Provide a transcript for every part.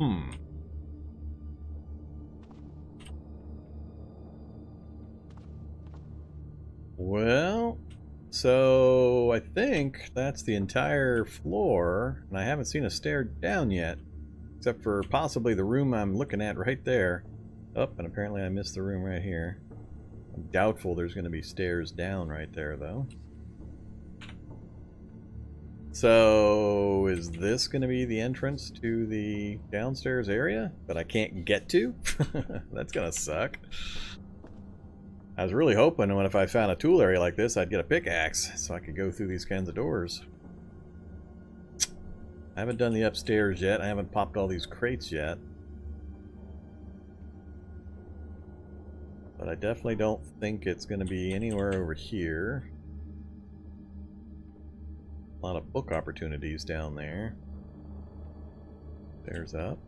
Hmm. Well, so I think that's the entire floor, and I haven't seen a stair down yet, except for possibly the room I'm looking at right there. Oh, and apparently I missed the room right here. I'm doubtful there's going to be stairs down right there, though. So, is this going to be the entrance to the downstairs area that I can't get to? That's going to suck. I was really hoping when if I found a tool area like this, I'd get a pickaxe so I could go through these kinds of doors. I haven't done the upstairs yet. I haven't popped all these crates yet. But I definitely don't think it's going to be anywhere over here. A lot of book opportunities down there. There's up.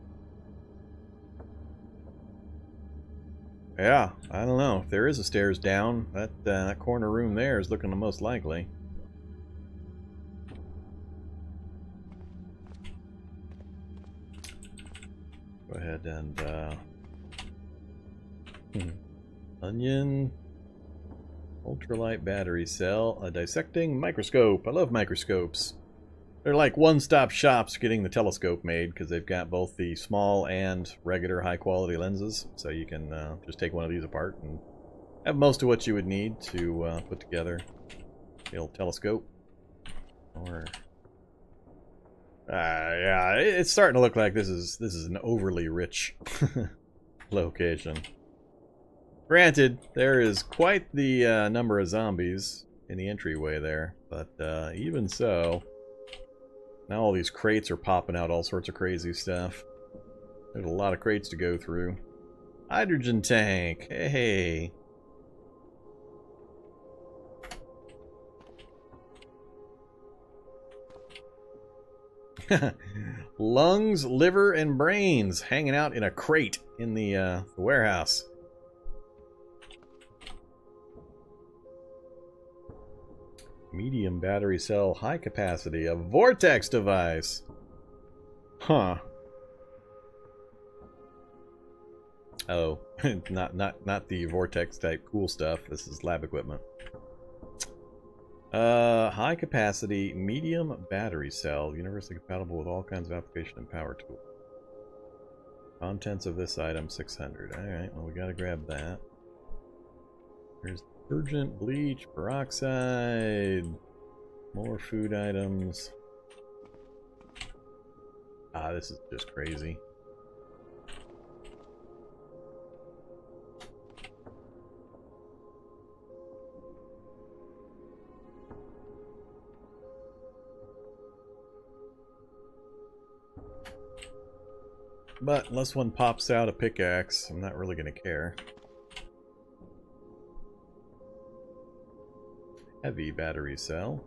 Yeah, I don't know. If there is a stairs down, that, uh, that corner room there is looking the most likely. Go ahead and, uh... Onion, ultralight battery cell, a dissecting microscope. I love microscopes. They're like one-stop shops getting the telescope made because they've got both the small and regular high-quality lenses. So you can uh, just take one of these apart and have most of what you would need to uh, put together the old telescope. Or, uh, yeah, it's starting to look like this is this is an overly rich location. Granted, there is quite the uh, number of zombies in the entryway there, but uh, even so, now all these crates are popping out all sorts of crazy stuff. There's a lot of crates to go through. Hydrogen tank, hey. Lungs, liver, and brains hanging out in a crate in the, uh, the warehouse. Medium battery cell, high capacity, a vortex device. Huh. Oh, not not not the vortex type cool stuff. This is lab equipment. Uh, high capacity, medium battery cell, universally compatible with all kinds of application and power tools. Contents of this item, 600. Alright, well we gotta grab that. Here's Urgent bleach, peroxide, more food items. Ah, this is just crazy. But unless one pops out a pickaxe, I'm not really going to care. Heavy battery cell.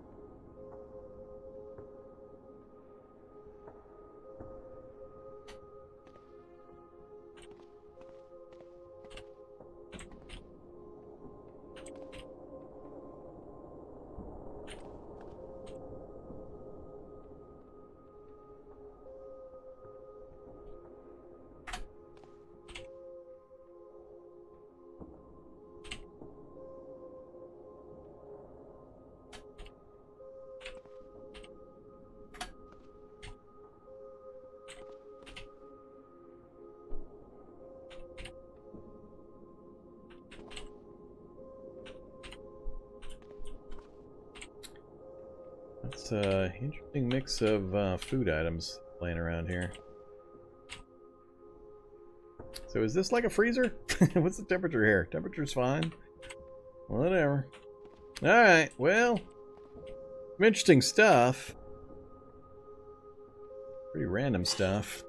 It's a interesting mix of uh, food items laying around here. So is this like a freezer? What's the temperature here? Temperature's fine. Whatever. Alright, well. Some interesting stuff. Pretty random stuff.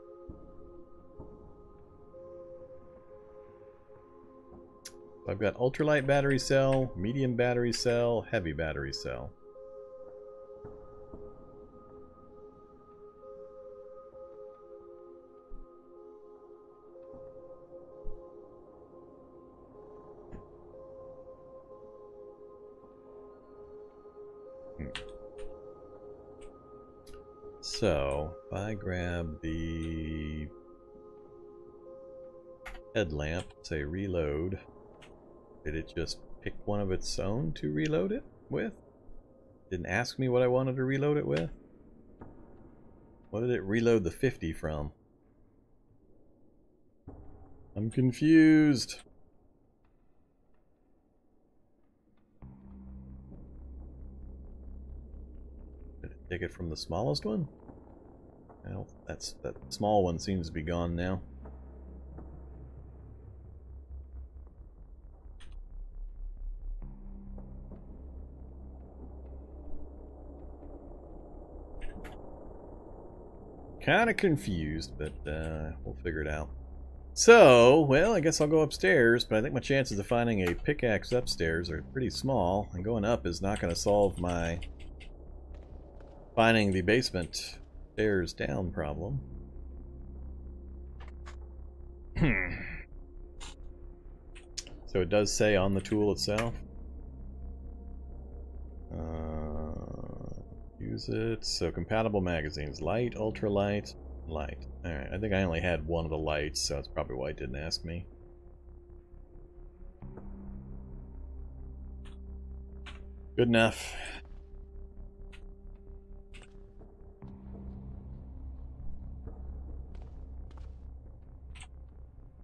I've got ultralight battery cell, medium battery cell, heavy battery cell. So, if I grab the headlamp, say reload. Did it just pick one of its own to reload it with? Didn't ask me what I wanted to reload it with? What did it reload the 50 from? I'm confused. Did it take it from the smallest one? Well, that's that small one seems to be gone now. Kind of confused, but uh, we'll figure it out. So, well, I guess I'll go upstairs, but I think my chances of finding a pickaxe upstairs are pretty small, and going up is not going to solve my finding the basement stairs down problem. so it does say on the tool itself. Uh, use it. So compatible magazines. Light, ultralight, light. Alright, I think I only had one of the lights, so that's probably why it didn't ask me. Good enough.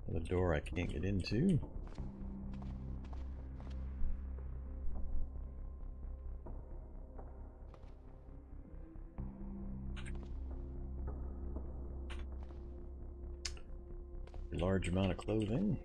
The door I can't get into. large amount of clothing.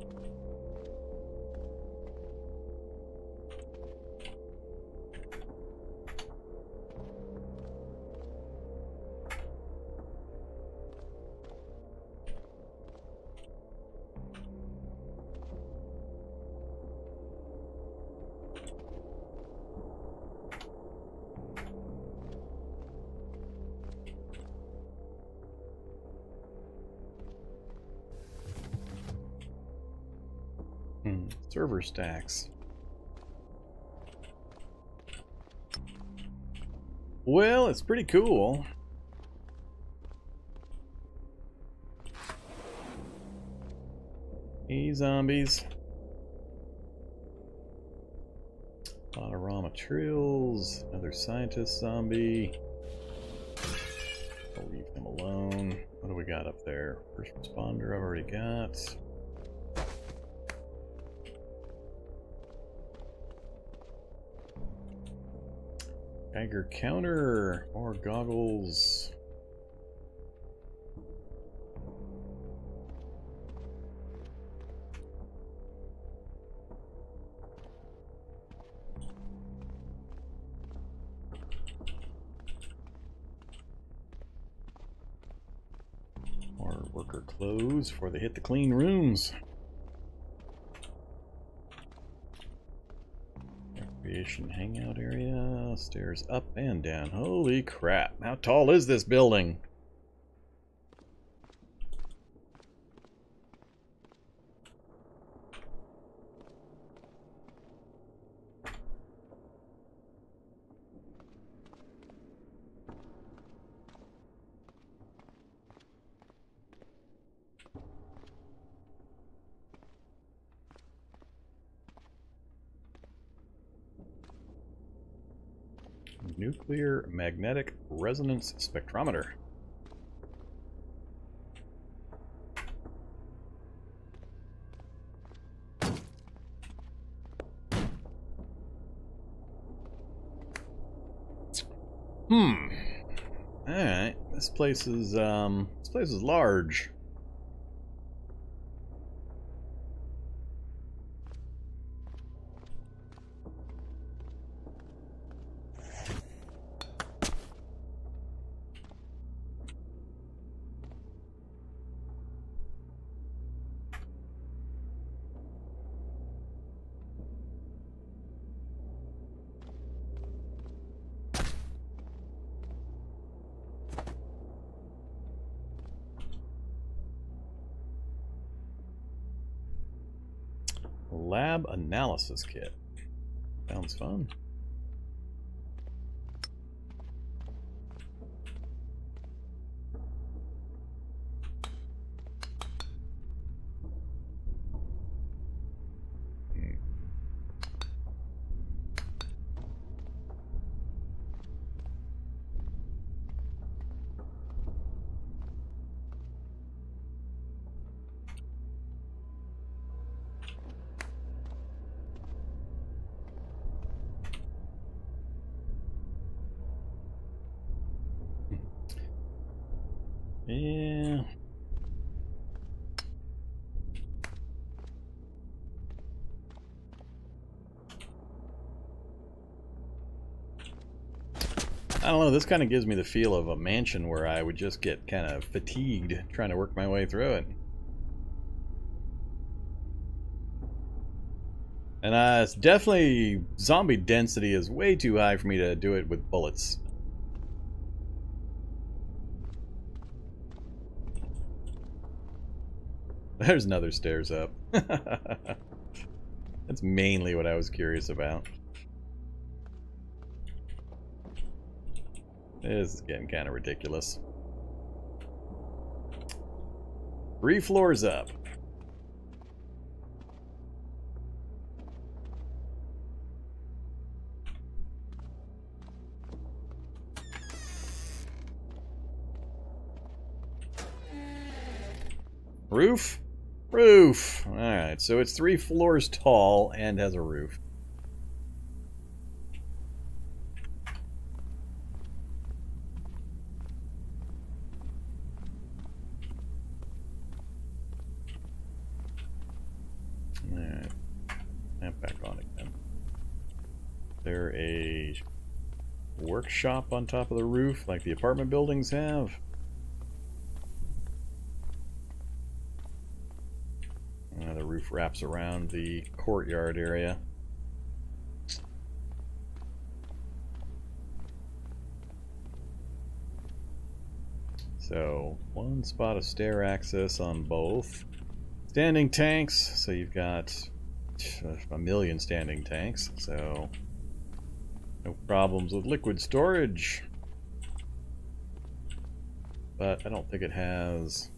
Hmm, server stacks. Well, it's pretty cool. Hey, zombies. A lot of raw materials. Another scientist zombie. I'll leave him alone. What do we got up there? First responder I've already got. Geiger counter, more goggles. More worker clothes they hit the clean rooms. Hangout area, stairs up and down. Holy crap, how tall is this building? Nuclear magnetic resonance spectrometer. Hmm. Alright. This place is um this place is large. Analysis kit. Sounds fun. Yeah. I don't know, this kind of gives me the feel of a mansion where I would just get kind of fatigued trying to work my way through it. And uh, it's definitely, zombie density is way too high for me to do it with bullets. There's another stairs up. That's mainly what I was curious about. This is getting kind of ridiculous. Three floors up. Roof? Roof. Alright, so it's three floors tall and has a roof. Alright. Back on again. There a workshop on top of the roof like the apartment buildings have? Wraps around the courtyard area. So, one spot of stair access on both. Standing tanks, so you've got a million standing tanks, so no problems with liquid storage. But I don't think it has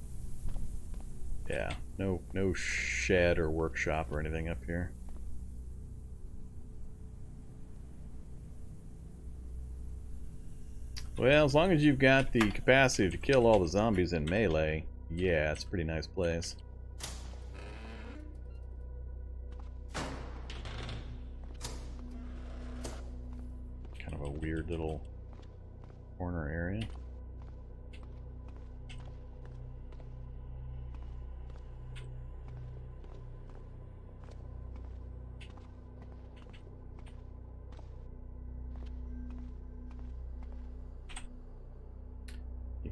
yeah, no no shed or workshop or anything up here. Well, as long as you've got the capacity to kill all the zombies in melee, yeah, it's a pretty nice place. Kind of a weird little corner area.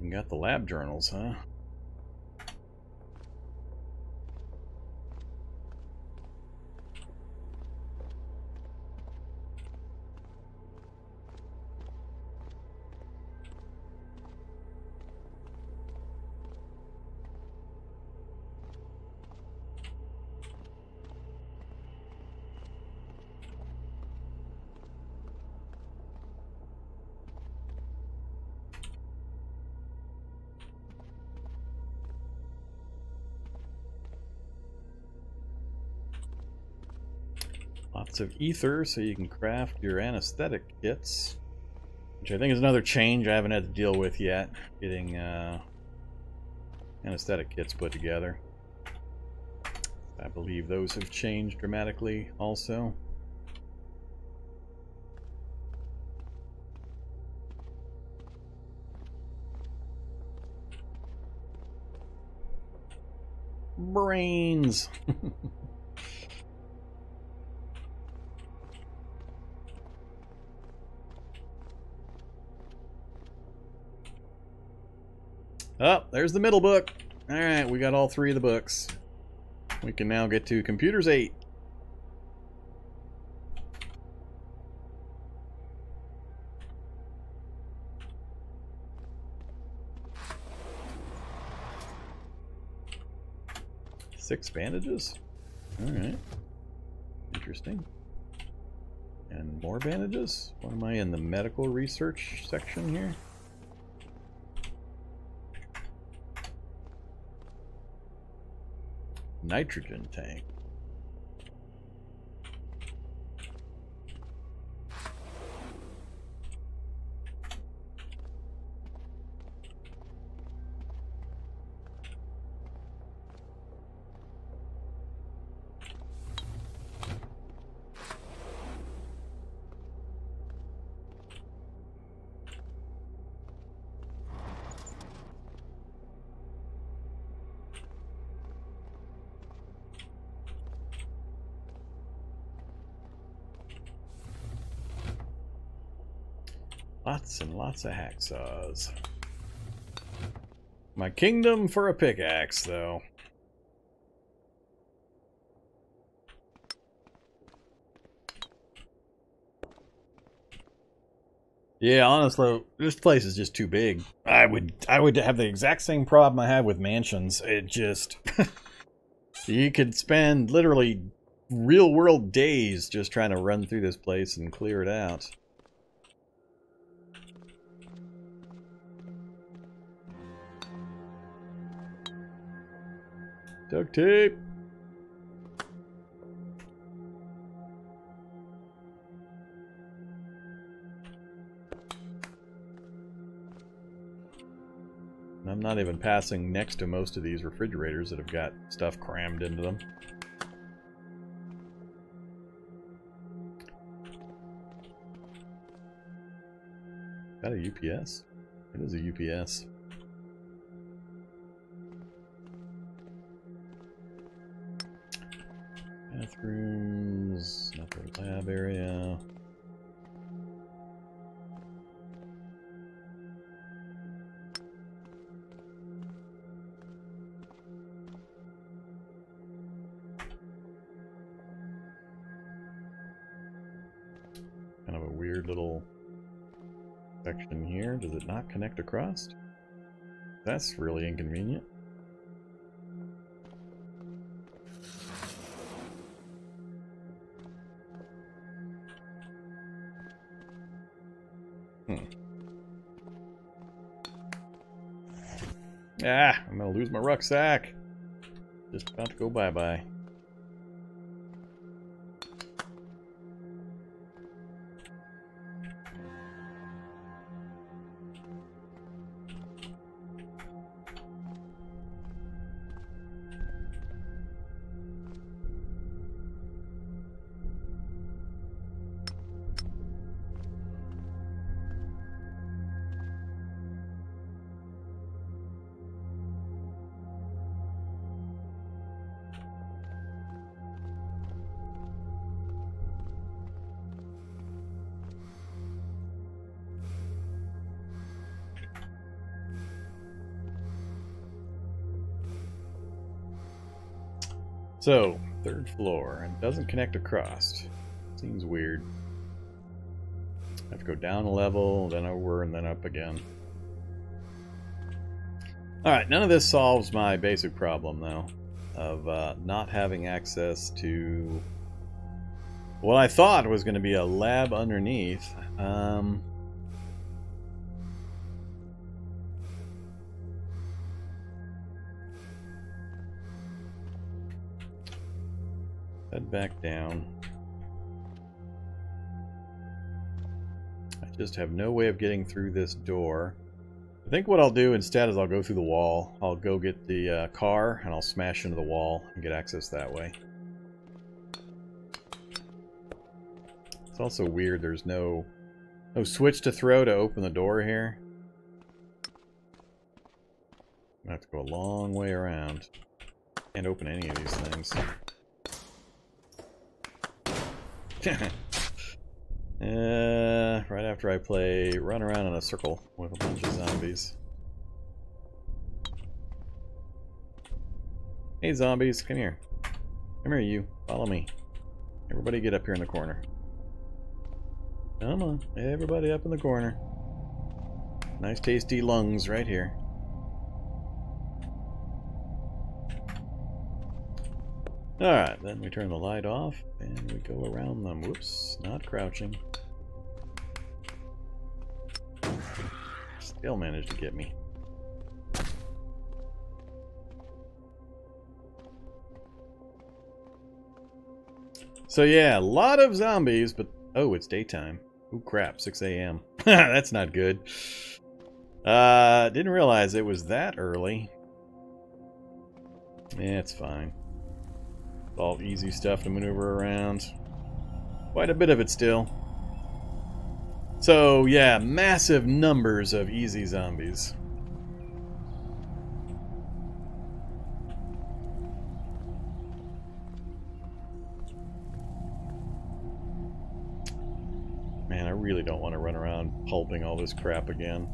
Even got the lab journals, huh? Of ether so you can craft your anesthetic kits. Which I think is another change I haven't had to deal with yet. Getting uh, anesthetic kits put together. I believe those have changed dramatically also. Brains! Oh, there's the middle book. Alright, we got all three of the books. We can now get to Computers 8. Six bandages? Alright. Interesting. And more bandages? What am I in the medical research section here? Nitrogen tank. Lots of hacksaws. My kingdom for a pickaxe, though. Yeah, honestly, this place is just too big. I would I would have the exact same problem I have with mansions. It just you could spend literally real world days just trying to run through this place and clear it out. Duct tape. I'm not even passing next to most of these refrigerators that have got stuff crammed into them. Is that a UPS? It is a UPS. Bathrooms, another lab area. Kind of a weird little section here. Does it not connect across? That's really inconvenient. My rucksack. Just about to go bye-bye. So, third floor, and doesn't connect across. Seems weird. I have to go down a level, then over, and then up again. Alright, none of this solves my basic problem, though, of uh, not having access to what I thought was going to be a lab underneath. Um, back down. I just have no way of getting through this door. I think what I'll do instead is I'll go through the wall. I'll go get the uh, car and I'll smash into the wall and get access that way. It's also weird there's no no switch to throw to open the door here. I have to go a long way around. Can't open any of these things. uh, right after I play run around in a circle with a bunch of zombies. Hey zombies, come here. Come here you, follow me. Everybody get up here in the corner. Come on, everybody up in the corner. Nice tasty lungs right here. Alright, then we turn the light off and we go around them. Whoops, not crouching. Still managed to get me. So yeah, a lot of zombies, but oh, it's daytime. Oh crap, 6 a.m. That's not good. Uh, didn't realize it was that early. Yeah, it's fine. All easy stuff to maneuver around. Quite a bit of it still. So yeah, massive numbers of easy zombies. Man, I really don't want to run around pulping all this crap again.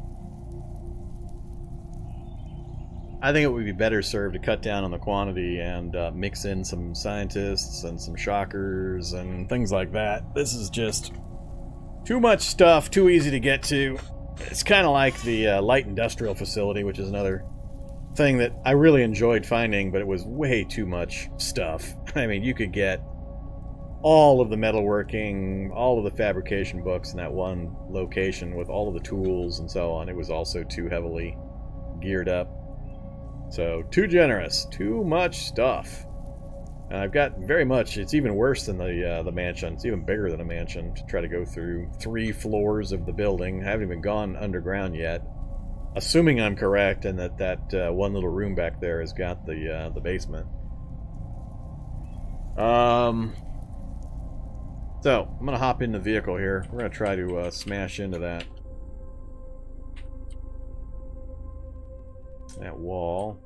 I think it would be better served to cut down on the quantity and uh, mix in some scientists and some shockers and things like that. This is just too much stuff, too easy to get to. It's kind of like the uh, light industrial facility, which is another thing that I really enjoyed finding, but it was way too much stuff. I mean, you could get all of the metalworking, all of the fabrication books in that one location with all of the tools and so on. It was also too heavily geared up. So, too generous. Too much stuff. And I've got very much, it's even worse than the uh, the mansion. It's even bigger than a mansion to try to go through three floors of the building. I haven't even gone underground yet. Assuming I'm correct and that that uh, one little room back there has got the uh, the basement. Um, so, I'm to hop in the vehicle here. We're to try to uh, smash into that. That wall.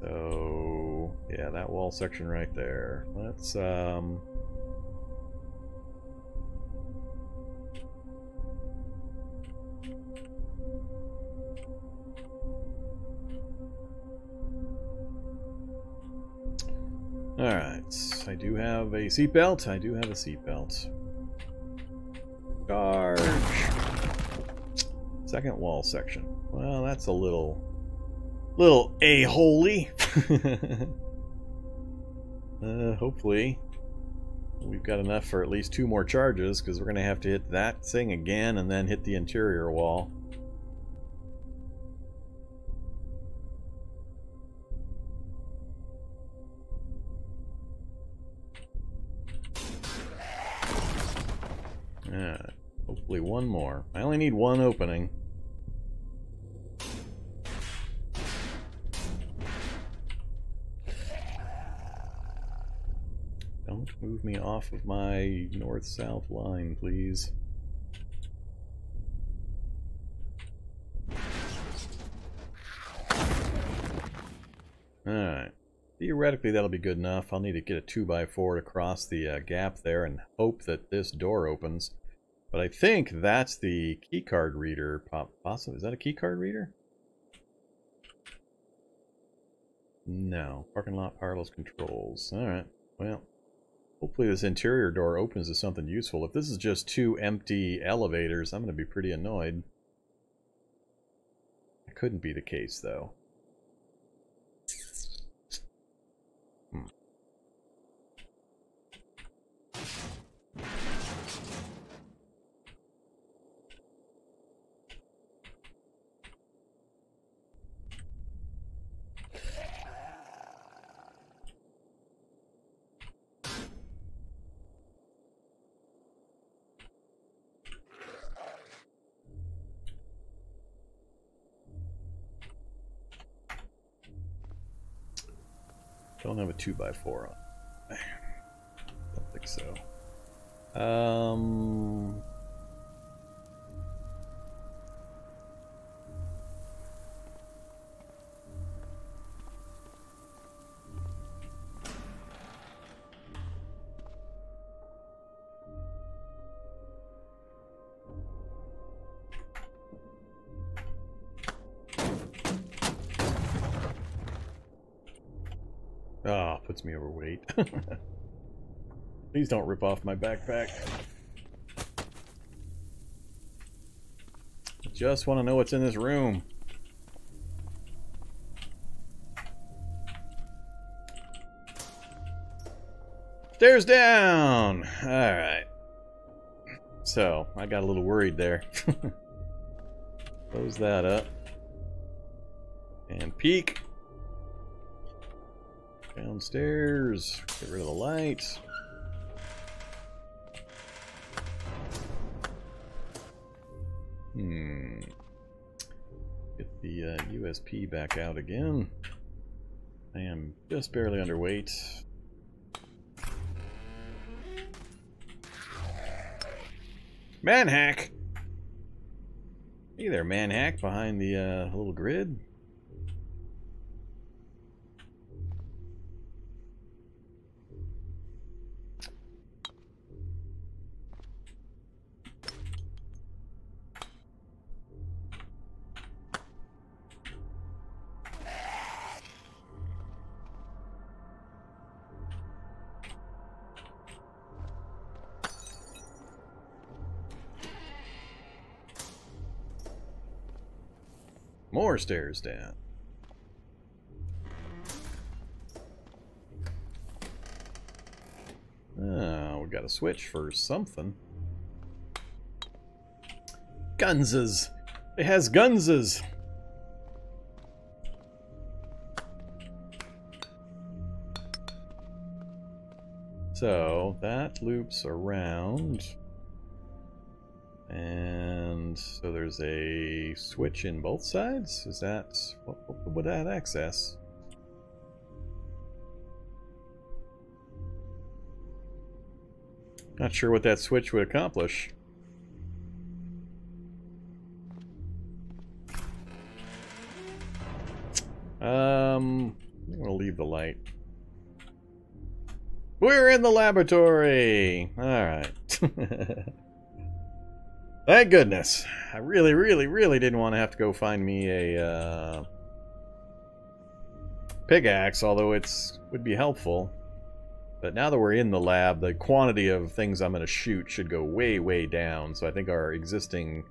So, yeah, that wall section right there. Let's, um... Alright, I do have a seatbelt. I do have a seatbelt. Charge! Second wall section. Well, that's a little... little a-holy. uh, hopefully we've got enough for at least two more charges, because we're going to have to hit that thing again and then hit the interior wall. hopefully one more. I only need one opening. Move me off of my north-south line, please. Alright. Theoretically, that'll be good enough. I'll need to get a 2x4 to cross the uh, gap there and hope that this door opens. But I think that's the keycard reader. Possibly. Is that a keycard reader? No. Parking lot powerless controls. Alright. Well, hopefully this interior door opens to something useful. If this is just two empty elevators, I'm going to be pretty annoyed. It couldn't be the case, though. Don't have a 2x4 on. I Don't think so. Um... Please don't rip off my backpack. Just want to know what's in this room. Stairs down! Alright. So, I got a little worried there. Close that up. And peek. Downstairs. Get rid of the lights. Hmm. Get the uh, USP back out again. I am just barely underweight. Manhack! Hey there, Manhack, behind the uh, little grid. More stairs down. Oh, ah, we got a switch for something. Gunses! It has gunses! So, that loops around. And so there's a switch in both sides? Is that... What, what would that access? Not sure what that switch would accomplish. Um, I'm to leave the light. We're in the laboratory! Alright. Thank goodness. I really, really, really didn't want to have to go find me a uh, pickaxe, although it's would be helpful. But now that we're in the lab, the quantity of things I'm going to shoot should go way, way down. So I think our existing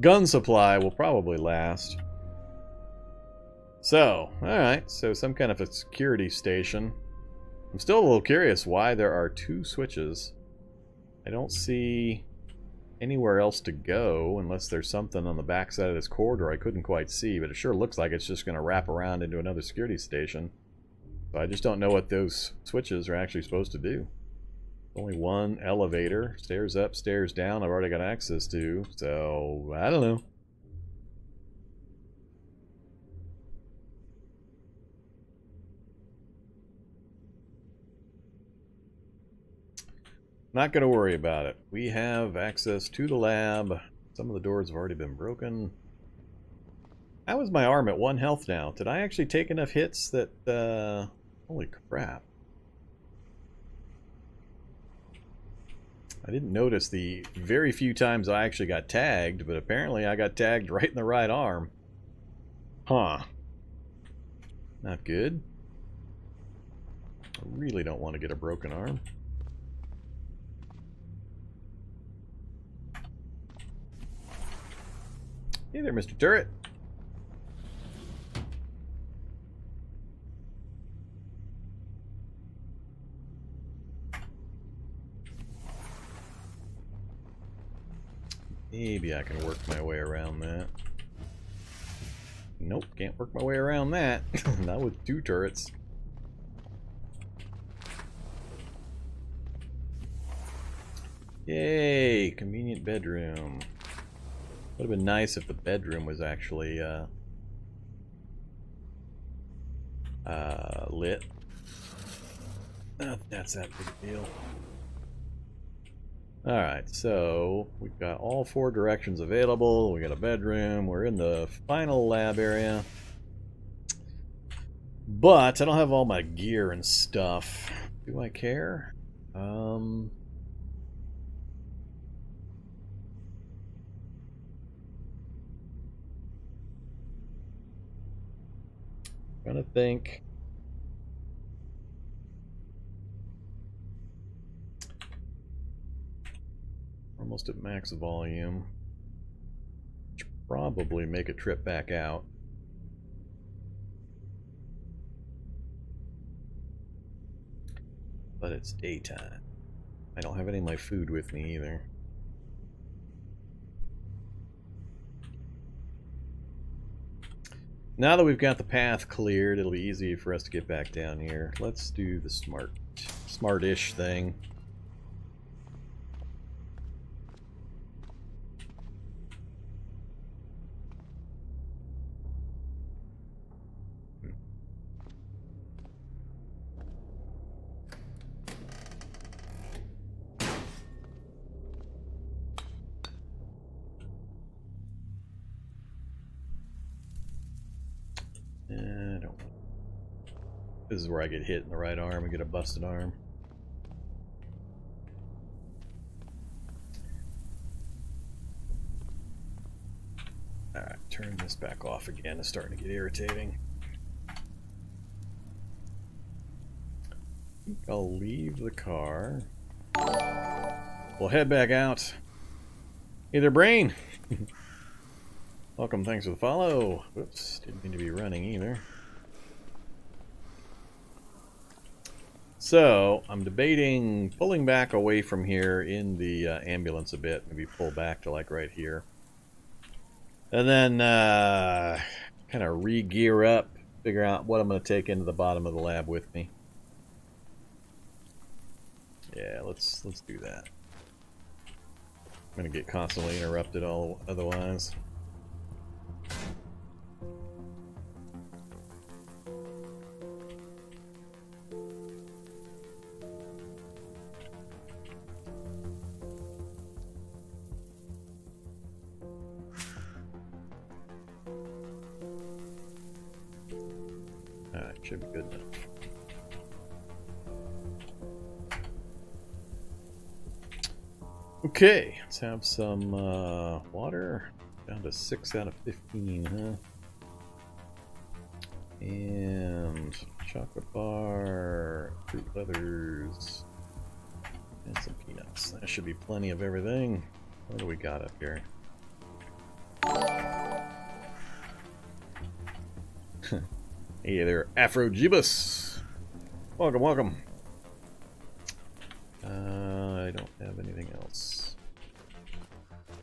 gun supply will probably last. So, alright, so some kind of a security station. I'm still a little curious why there are two switches. I don't see anywhere else to go unless there's something on the backside of this corridor I couldn't quite see, but it sure looks like it's just going to wrap around into another security station. I just don't know what those switches are actually supposed to do. Only one elevator, stairs up, stairs down, I've already got access to, so I don't know. Not going to worry about it. We have access to the lab. Some of the doors have already been broken. How is my arm at one health now? Did I actually take enough hits that... Uh, holy crap. I didn't notice the very few times I actually got tagged, but apparently I got tagged right in the right arm. Huh. Not good. I really don't want to get a broken arm. Hey there, Mr. Turret. Maybe I can work my way around that. Nope, can't work my way around that. Not with two turrets. Yay, convenient bedroom. Would have been nice if the bedroom was actually uh, uh, lit. that's that big deal. Alright, so we've got all four directions available. We got a bedroom. We're in the final lab area. But I don't have all my gear and stuff. Do I care? Um, Trying to think. Almost at max volume. Should probably make a trip back out. but it's daytime. I don't have any of my food with me either. Now that we've got the path cleared, it'll be easy for us to get back down here. Let's do the smart, smart-ish thing. Where I get hit in the right arm and get a busted arm. Alright, turn this back off again. It's starting to get irritating. I'll leave the car. We'll head back out. Either brain! Welcome, thanks for the follow. Whoops, didn't mean to be running either. So, I'm debating pulling back away from here in the uh, ambulance a bit. Maybe pull back to like right here. And then uh, kind of re-gear up, figure out what I'm going to take into the bottom of the lab with me. Yeah, let's let's do that. I'm going to get constantly interrupted all otherwise. Okay, let's have some uh, water. Down to 6 out of 15, huh? And chocolate bar, fruit leathers, and some peanuts. That should be plenty of everything. What do we got up here? Hey there, Afrogibus. Welcome, welcome. Uh, I don't have anything else.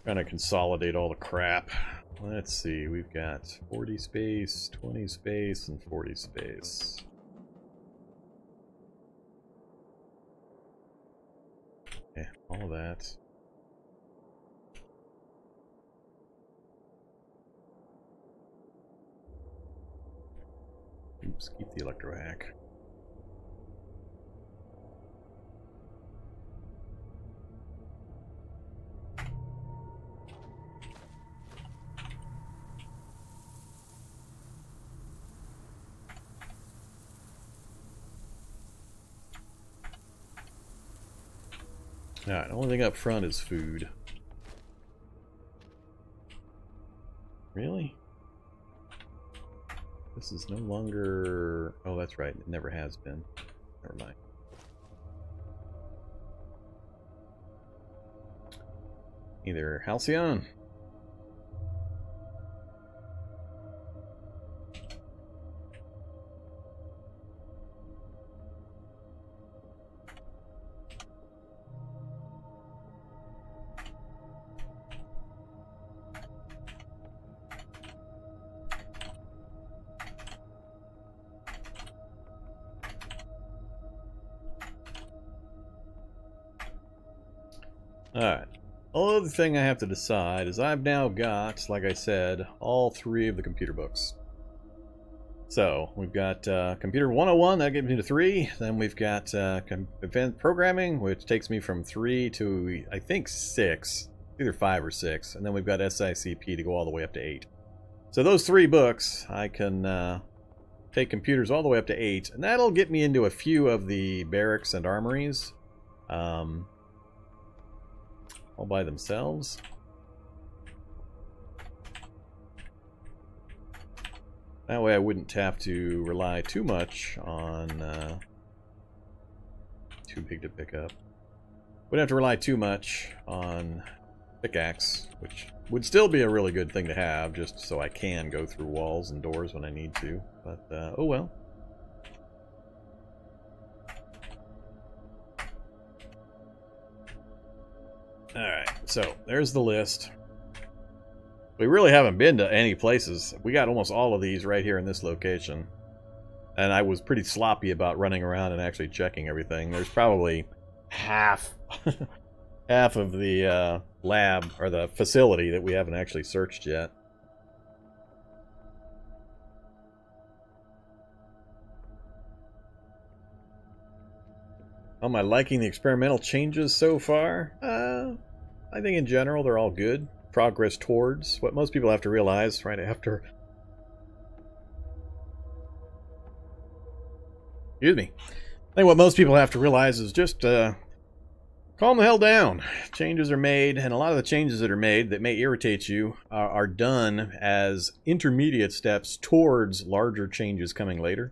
Trying to consolidate all the crap. Let's see, we've got 40 space, 20 space, and 40 space. Yeah, all of that. Oops, keep the electro hack. Alright, the only thing up front is food. Really? This is no longer... Oh, that's right. It never has been. Never mind. Either Halcyon thing I have to decide is I've now got, like I said, all three of the computer books. So, we've got uh, Computer 101, that gets me to 3. Then we've got uh, Event Programming, which takes me from 3 to, I think, 6. Either 5 or 6. And then we've got SICP to go all the way up to 8. So those three books, I can uh, take computers all the way up to 8. And that'll get me into a few of the barracks and armories. Um, all by themselves. That way I wouldn't have to rely too much on... Uh, too big to pick up. Wouldn't have to rely too much on pickaxe, which would still be a really good thing to have, just so I can go through walls and doors when I need to. But, uh, oh well. So there's the list. We really haven't been to any places. We got almost all of these right here in this location. And I was pretty sloppy about running around and actually checking everything. There's probably half half of the uh, lab or the facility that we haven't actually searched yet. Am I liking the experimental changes so far? Uh, I think in general they're all good. Progress towards what most people have to realize right after. Excuse me. I think what most people have to realize is just uh, calm the hell down. Changes are made, and a lot of the changes that are made that may irritate you are, are done as intermediate steps towards larger changes coming later.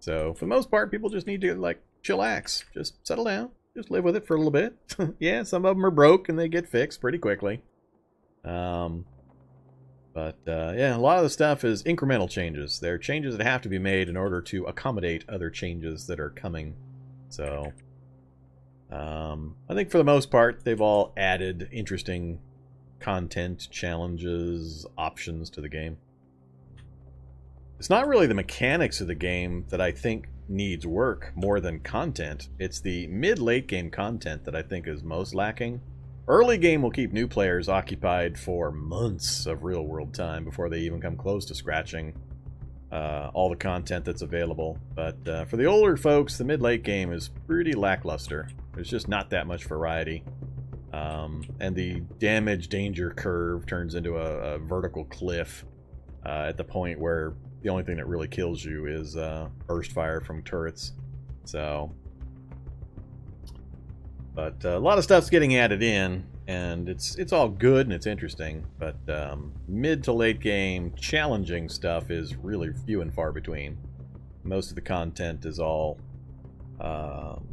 So, for the most part, people just need to like chillax. Just settle down. Just live with it for a little bit. yeah, some of them are broke and they get fixed pretty quickly. Um, but uh, yeah, a lot of the stuff is incremental changes. They're changes that have to be made in order to accommodate other changes that are coming. So um, I think for the most part, they've all added interesting content, challenges, options to the game. It's not really the mechanics of the game that I think needs work more than content. It's the mid-late game content that I think is most lacking. Early game will keep new players occupied for months of real-world time before they even come close to scratching uh, all the content that's available. But uh, for the older folks, the mid-late game is pretty lackluster. There's just not that much variety. Um, and the damage danger curve turns into a, a vertical cliff uh, at the point where the only thing that really kills you is uh, burst fire from turrets. So, but uh, a lot of stuff's getting added in, and it's it's all good and it's interesting. But um, mid to late game challenging stuff is really few and far between. Most of the content is all um,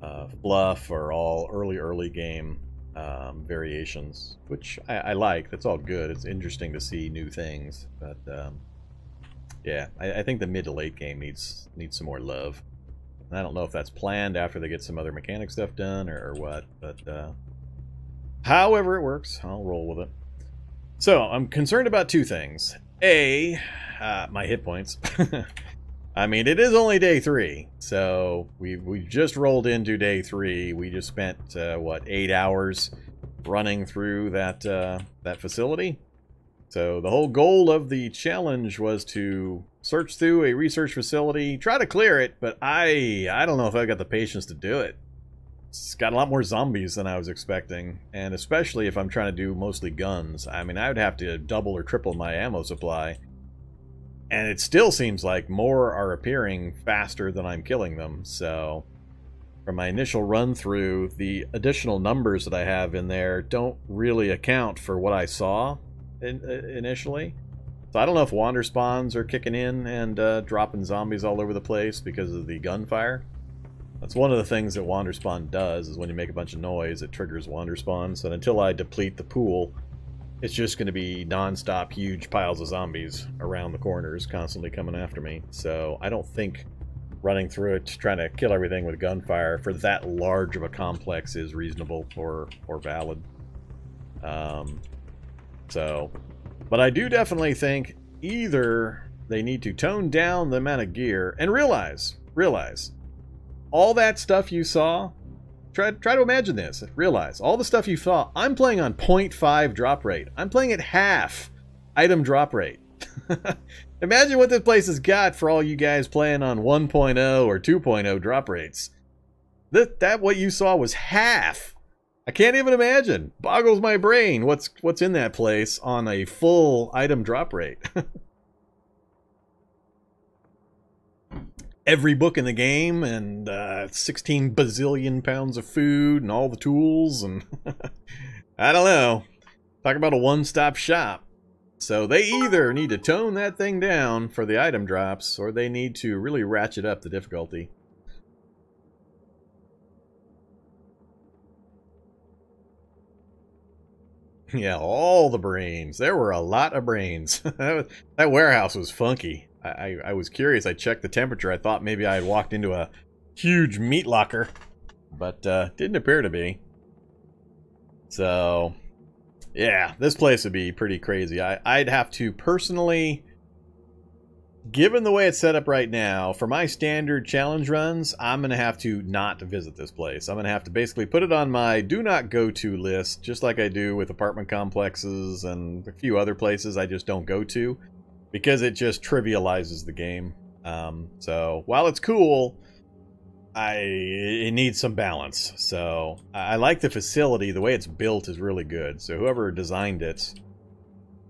uh, fluff or all early early game um, variations, which I, I, like. That's all good. It's interesting to see new things, but um, yeah, I, I, think the mid to late game needs needs some more love. And I don't know if that's planned after they get some other mechanic stuff done or, or what, but uh, however it works, I'll roll with it. So I'm concerned about two things. A, uh, my hit points. I mean, it is only day three, so we we just rolled into day three. We just spent uh, what eight hours running through that uh, that facility. So the whole goal of the challenge was to search through a research facility, try to clear it, but I I don't know if I've got the patience to do it. It's got a lot more zombies than I was expecting, and especially if I'm trying to do mostly guns. I mean, I would have to double or triple my ammo supply and it still seems like more are appearing faster than I'm killing them, so from my initial run through, the additional numbers that I have in there don't really account for what I saw in, uh, initially. So I don't know if wander spawns are kicking in and uh, dropping zombies all over the place because of the gunfire. That's one of the things that wander spawn does, is when you make a bunch of noise, it triggers wander spawns. And until I deplete the pool, it's just going to be non-stop huge piles of zombies around the corners constantly coming after me. So I don't think running through it trying to kill everything with gunfire for that large of a complex is reasonable or, or valid. Um, so, but I do definitely think either they need to tone down the amount of gear and realize, realize, all that stuff you saw Try, try to imagine this. Realize all the stuff you saw. I'm playing on 0.5 drop rate. I'm playing at half item drop rate. imagine what this place has got for all you guys playing on 1.0 or 2.0 drop rates. That that what you saw was half. I can't even imagine. Boggles my brain. What's what's in that place on a full item drop rate? every book in the game and uh, 16 bazillion pounds of food and all the tools and I don't know. Talk about a one-stop shop. So they either need to tone that thing down for the item drops or they need to really ratchet up the difficulty. Yeah, all the brains. There were a lot of brains. that warehouse was funky. I, I was curious. I checked the temperature. I thought maybe I had walked into a huge meat locker, but uh, didn't appear to be. So, yeah, this place would be pretty crazy. I, I'd have to personally, given the way it's set up right now, for my standard challenge runs, I'm going to have to not visit this place. I'm going to have to basically put it on my do not go to list, just like I do with apartment complexes and a few other places I just don't go to, because it just trivializes the game. Um, so, while it's cool, I it needs some balance. So I like the facility. The way it's built is really good. So whoever designed it,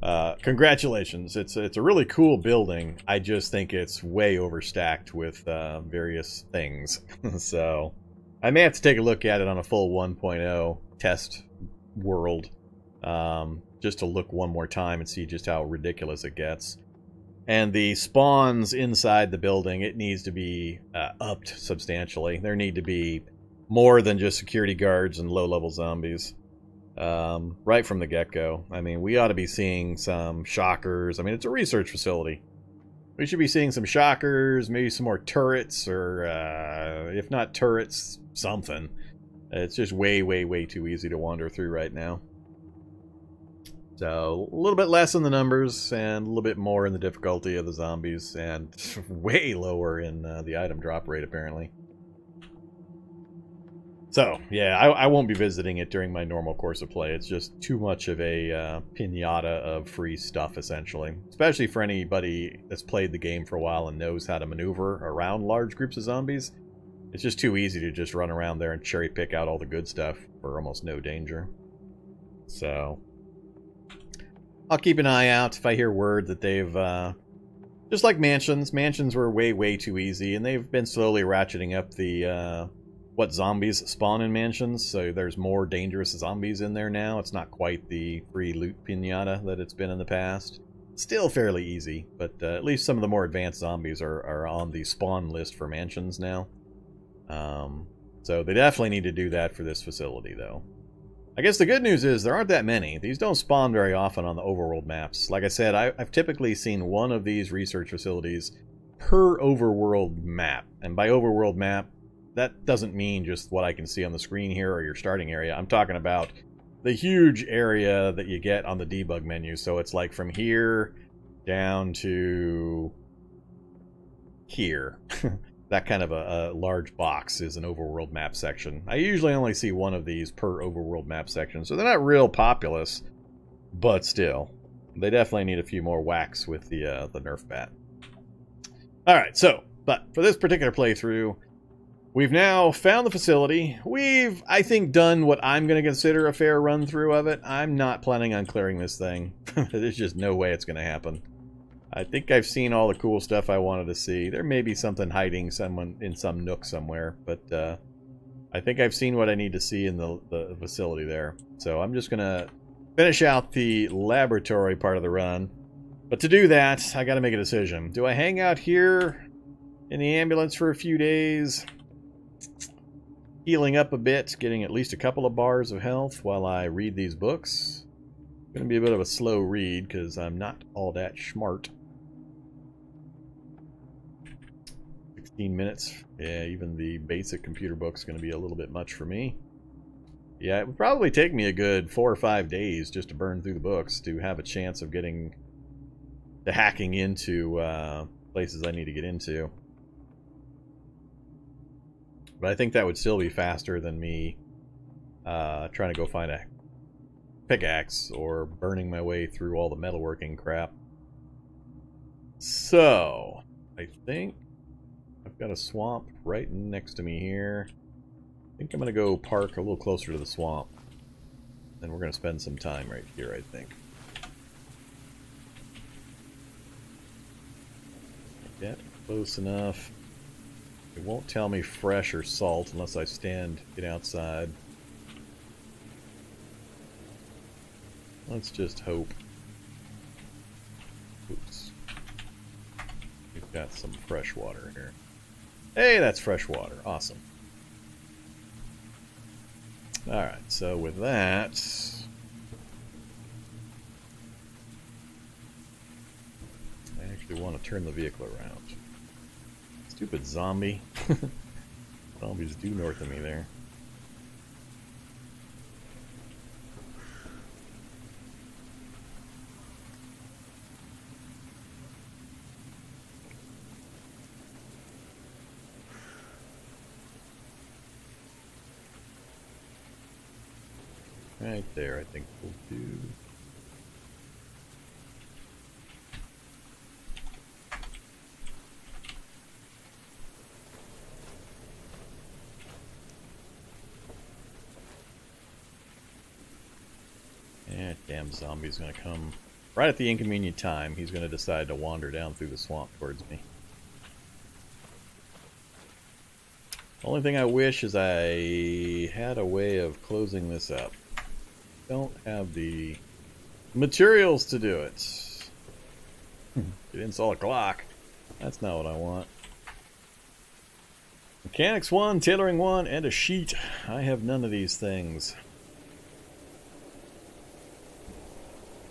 uh, congratulations. It's it's a really cool building. I just think it's way overstacked with uh, various things. so I may have to take a look at it on a full 1.0 test world, um, just to look one more time and see just how ridiculous it gets and the spawns inside the building it needs to be uh, upped substantially. There need to be more than just security guards and low level zombies um, right from the get-go. I mean we ought to be seeing some shockers. I mean it's a research facility. We should be seeing some shockers maybe some more turrets or uh, if not turrets something. It's just way way way too easy to wander through right now so, a little bit less in the numbers and a little bit more in the difficulty of the zombies and way lower in uh, the item drop rate, apparently. So, yeah, I, I, won't be visiting it during my normal course of play. It's just too much of a uh, pinata of free stuff, essentially. Especially for anybody that's played the game for a while and knows how to maneuver around large groups of zombies. It's just too easy to just run around there and cherry pick out all the good stuff for almost no danger. So, I'll keep an eye out if I hear word that they've, uh, just like mansions, mansions were way, way too easy, and they've been slowly ratcheting up the, uh, what zombies spawn in mansions, so there's more dangerous zombies in there now. It's not quite the free loot pinata that it's been in the past. Still fairly easy, but uh, at least some of the more advanced zombies are, are on the spawn list for mansions now. Um, so they definitely need to do that for this facility, though. I guess the good news is there aren't that many. These don't spawn very often on the overworld maps. Like I said, I, have typically seen one of these research facilities per overworld map. And by overworld map, that doesn't mean just what I can see on the screen here or your starting area. I'm talking about the huge area that you get on the debug menu. So it's like from here down to here. that kind of a, a, large box is an overworld map section. I usually only see one of these per overworld map section, so they're not real populous, but still, they definitely need a few more whacks with the uh, the Nerf bat. All right, so but for this particular playthrough, we've now found the facility. We've, I think, done what I'm going to consider a fair run through of it. I'm not planning on clearing this thing. There's just no way it's going to happen. I think I've seen all the cool stuff I wanted to see. There may be something hiding someone in some nook somewhere, but uh, I think I've seen what I need to see in the, the facility there. So I'm just going to finish out the laboratory part of the run. But to do that, I got to make a decision. Do I hang out here in the ambulance for a few days, healing up a bit, getting at least a couple of bars of health while I read these books? Going to be a bit of a slow read because I'm not all that smart. 15 minutes. Yeah, even the basic computer book's going to be a little bit much for me. Yeah, it would probably take me a good four or five days just to burn through the books to have a chance of getting the hacking into uh, places I need to get into. But I think that would still be faster than me uh, trying to go find a pickaxe or burning my way through all the metalworking crap. So, I think I've got a swamp right next to me here. I think I'm going to go park a little closer to the swamp. And we're going to spend some time right here, I think. Get close enough. It won't tell me fresh or salt unless I stand, get outside. Let's just hope. Oops. We've got some fresh water here. Hey, that's fresh water. Awesome. Alright, so with that... I actually want to turn the vehicle around. Stupid zombie. Zombies do north of me there. Right there, I think we'll do. Yeah, damn zombie's gonna come right at the inconvenient time. He's gonna decide to wander down through the swamp towards me. Only thing I wish is I had a way of closing this up. Don't have the materials to do it. Get install a clock. That's not what I want. Mechanics 1, tailoring 1, and a sheet. I have none of these things.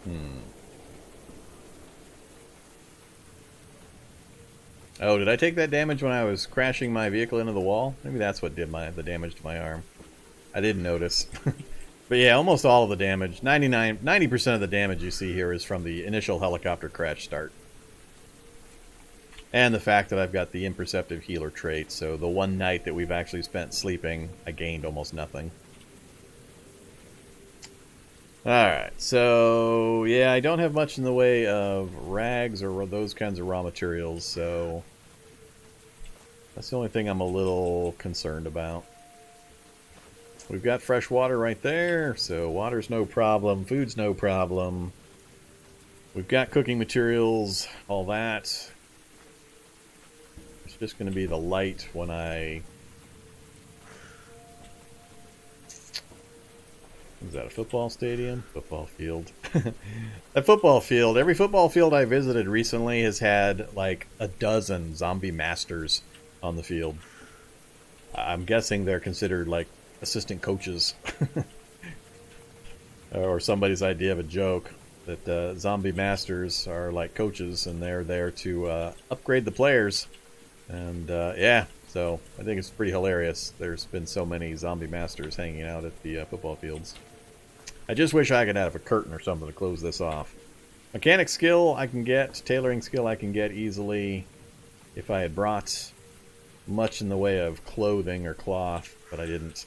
Hmm. Oh, did I take that damage when I was crashing my vehicle into the wall? Maybe that's what did my the damage to my arm. I didn't notice. but yeah, almost all of the damage, 99, 90% of the damage you see here is from the initial helicopter crash start. And the fact that I've got the imperceptive healer trait, so the one night that we've actually spent sleeping, I gained almost nothing. Alright, so yeah, I don't have much in the way of rags or those kinds of raw materials, so that's the only thing I'm a little concerned about. We've got fresh water right there, so water's no problem, food's no problem. We've got cooking materials, all that. It's just going to be the light when I Is that a football stadium? Football field. a football field. Every football field I visited recently has had like a dozen zombie masters on the field. I'm guessing they're considered like assistant coaches. or somebody's idea of a joke that uh, zombie masters are like coaches and they're there to uh, upgrade the players. And uh, yeah, so I think it's pretty hilarious. There's been so many zombie masters hanging out at the uh, football fields. I just wish I could have a curtain or something to close this off. Mechanic skill I can get, tailoring skill I can get easily if I had brought much in the way of clothing or cloth, but I didn't.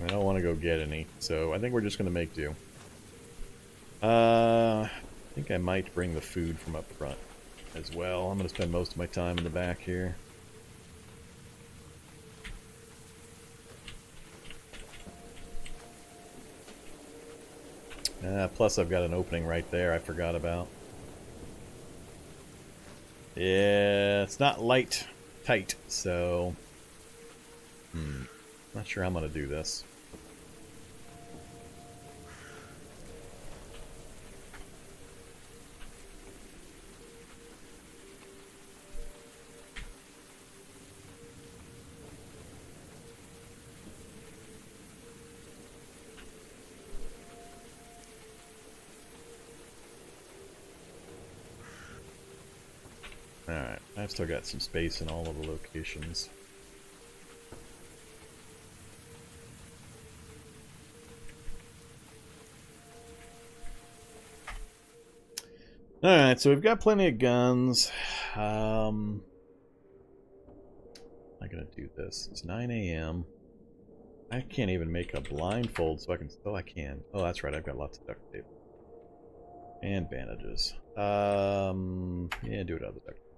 I don't want to go get any, so I think we're just going to make do. Uh, I think I might bring the food from up front as well. I'm going to spend most of my time in the back here. Uh, plus I've got an opening right there I forgot about. Yeah, it's not light tight, so... Hmm. Not sure I'm going to do this. Alright, I've still got some space in all of the locations. Alright, so we've got plenty of guns. Um, I'm gonna do this. It's 9 a.m. I can't even make a blindfold so I can... Oh, I can. Oh, that's right. I've got lots of duct tape. And bandages. Um, yeah, do it out of the duct Hmm,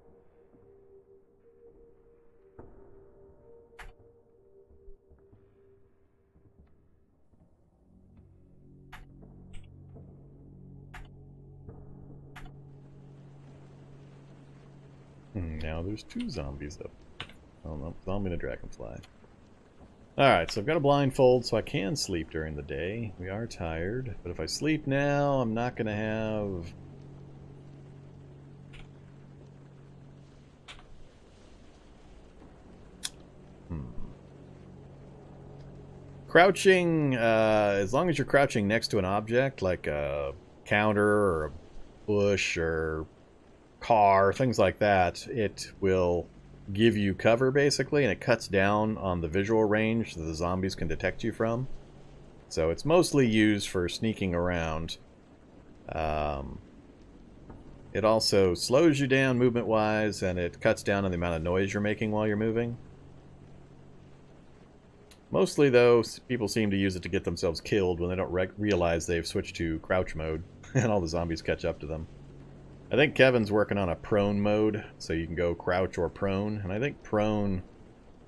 there's two zombies up. Oh no, zombie and a dragonfly. Alright, so I've got a blindfold so I can sleep during the day. We are tired, but if I sleep now, I'm not going to have... Hmm. Crouching, uh, as long as you're crouching next to an object, like a counter or a bush or car, things like that, it will give you cover basically, and it cuts down on the visual range that the zombies can detect you from. So it's mostly used for sneaking around. Um, it also slows you down movement-wise, and it cuts down on the amount of noise you're making while you're moving. Mostly, though, people seem to use it to get themselves killed when they don't re realize they've switched to crouch mode, and all the zombies catch up to them. I think Kevin's working on a prone mode, so you can go crouch or prone, and I think prone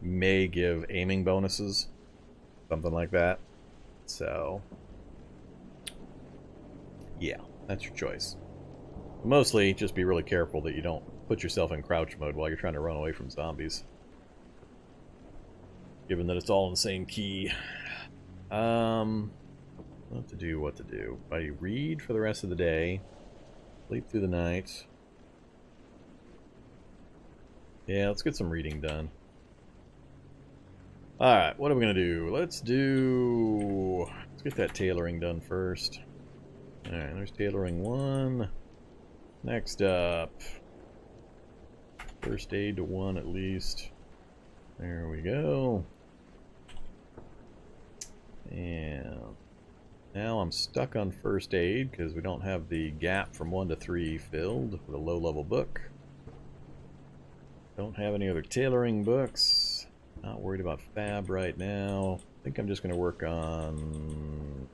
may give aiming bonuses, something like that. So, yeah, that's your choice. Mostly, just be really careful that you don't put yourself in crouch mode while you're trying to run away from zombies. Given that it's all in the same key. Um, what to do, what to do. I read for the rest of the day. Sleep through the night. Yeah, let's get some reading done. Alright, what are we going to do? Let's do... Let's get that tailoring done first. Alright, there's tailoring one. Next up. First aid to one at least. There we go. And now I'm stuck on first aid because we don't have the gap from 1 to 3 filled with a low-level book. Don't have any other tailoring books. Not worried about fab right now. I think I'm just going to work on...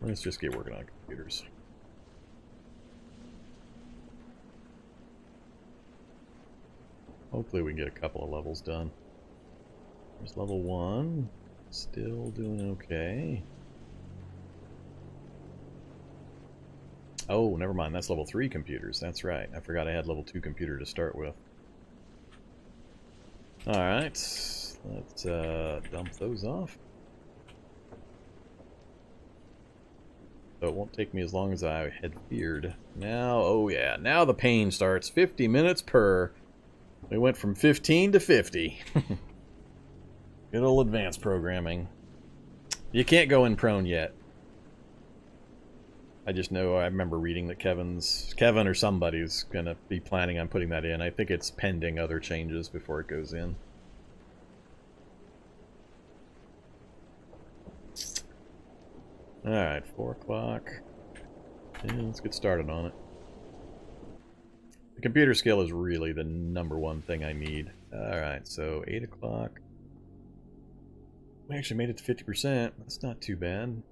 Let's just get working on computers. Hopefully we can get a couple of levels done. There's level one. Still doing okay. Oh, never mind. That's level 3 computers. That's right. I forgot I had level 2 computer to start with. Alright. Let's uh, dump those off. So it won't take me as long as I had feared. Now, oh yeah, now the pain starts. 50 minutes per we went from 15 to 50. Good old advanced programming. You can't go in prone yet. I just know I remember reading that Kevin's Kevin or somebody's gonna be planning on putting that in. I think it's pending other changes before it goes in. Alright, 4 o'clock. Yeah, let's get started on it. The computer skill is really the number one thing I need. Alright, so 8 o'clock. We actually made it to 50%. That's not too bad.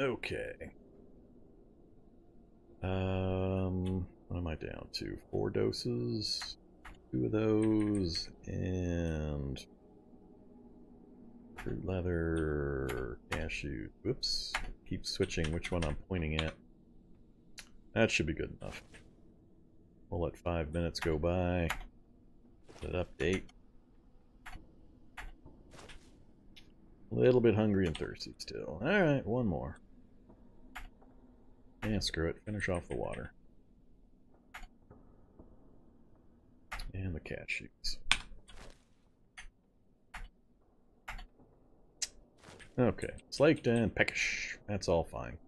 Okay. Um, what am I down to? Four doses, two of those, and fruit leather, cashew. Whoops. Keep switching which one I'm pointing at. That should be good enough. We'll let five minutes go by. Let update. Little bit hungry and thirsty still. Alright, one more. Yeah, screw it. Finish off the water. And the cashews. Okay, slaked and peckish. That's all fine.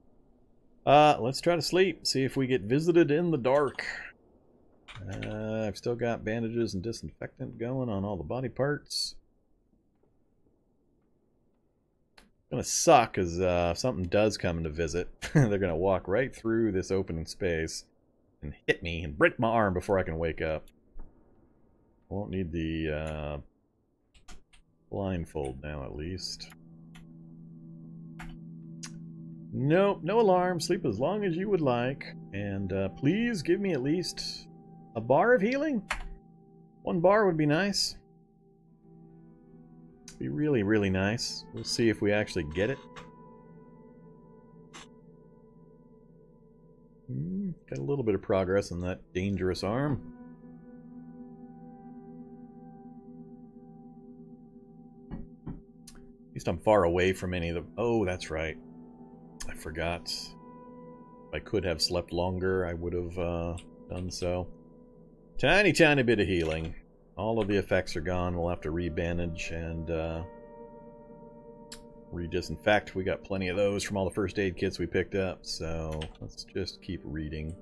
Uh, let's try to sleep. See if we get visited in the dark. Uh, I've still got bandages and disinfectant going on all the body parts. Gonna suck because uh, if something does come into visit, they're gonna walk right through this opening space and hit me and break my arm before I can wake up. Won't need the uh, blindfold now, at least. Nope, no alarm. Sleep as long as you would like. And uh, please give me at least a bar of healing. One bar would be nice. Be really, really nice. We'll see if we actually get it. Mm, got a little bit of progress on that dangerous arm. At least I'm far away from any of the... Oh, that's right. I forgot. If I could have slept longer, I would have uh, done so. Tiny, tiny bit of healing. All of the effects are gone. We'll have to re-bandage and uh, re-disinfect. We got plenty of those from all the first aid kits we picked up, so let's just keep reading.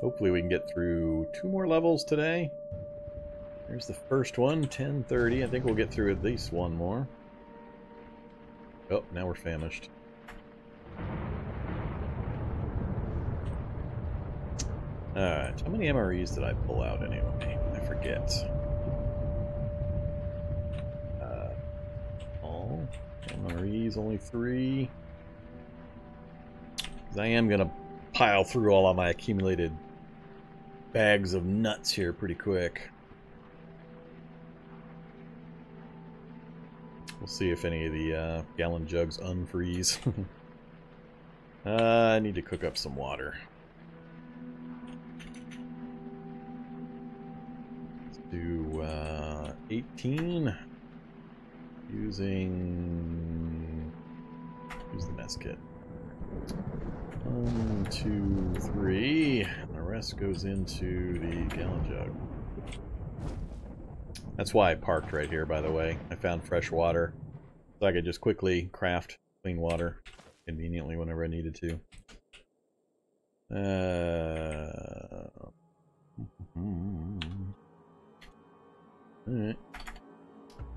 Hopefully we can get through two more levels today. Here's the first one, 1030. I think we'll get through at least one more. Oh, now we're famished. Alright, how many MREs did I pull out anyway? I forget. Uh, all MREs, only three. Because I am going to pile through all of my accumulated bags of nuts here pretty quick. We'll see if any of the uh, gallon jugs unfreeze. uh, I need to cook up some water. Do uh, 18 using use the mess kit. One, two, three. And the rest goes into the gallon jug. That's why I parked right here, by the way. I found fresh water. So I could just quickly craft clean water conveniently whenever I needed to. Uh, Alright.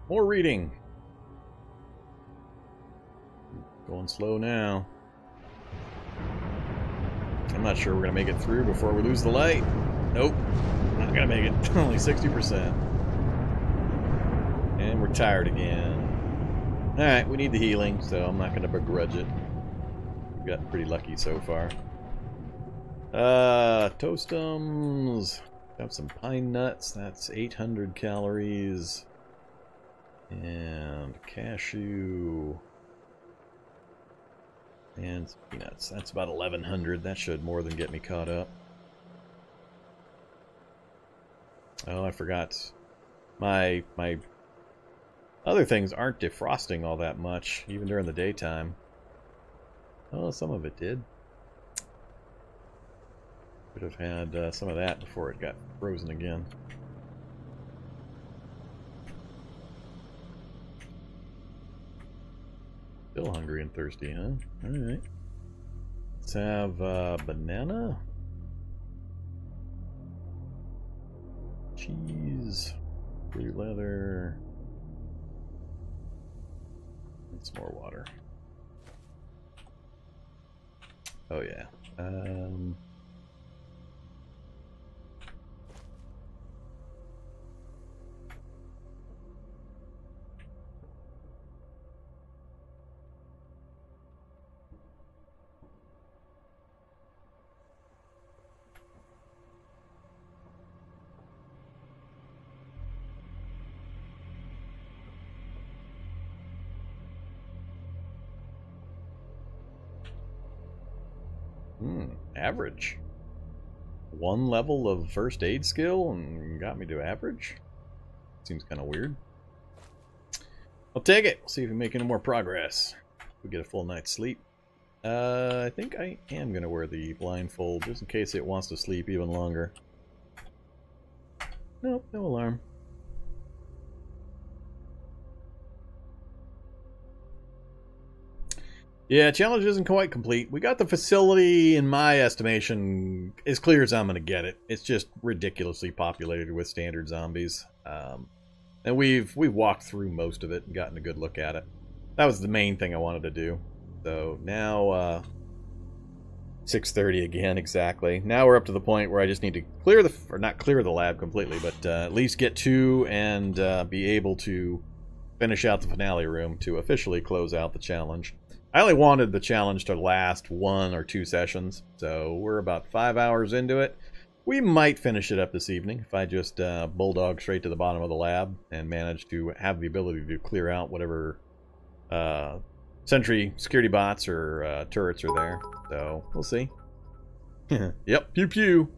More reading. Going slow now. I'm not sure we're to make it through before we lose the light. Nope. Not to make it. Only 60%. And we're tired again. Alright, we need the healing, so I'm not to begrudge it. We've gotten pretty lucky so far. Uh, Toastums. Got some pine nuts. That's 800 calories. And cashew. And peanuts. That's about 1100. That should more than get me caught up. Oh, I forgot. My my other things aren't defrosting all that much, even during the daytime. Oh, some of it did. Could have had uh, some of that before it got frozen again. Still hungry and thirsty, huh? Alright. Let's have uh, banana. Cheese. Blue leather. Some more water. Oh yeah. Um... average. One level of first aid skill and got me to average? Seems kind of weird. I'll take it. We'll see if we make any more progress. We get a full night's sleep. Uh, I think I am going to wear the blindfold just in case it wants to sleep even longer. Nope, no alarm. Yeah, challenge isn't quite complete. We got the facility, in my estimation, as clear as I'm going to get it. It's just ridiculously populated with standard zombies. Um, and we've we've walked through most of it and gotten a good look at it. That was the main thing I wanted to do. So now, uh, 6.30 again, exactly. Now we're up to the point where I just need to clear the, or not clear the lab completely, but uh, at least get to and uh, be able to finish out the finale room to officially close out the challenge. I only wanted the challenge to last one or two sessions, so we're about five hours into it. We might finish it up this evening if I just uh, bulldog straight to the bottom of the lab and manage to have the ability to clear out whatever uh, sentry security bots or uh, turrets are there. So we'll see. yep, pew pew.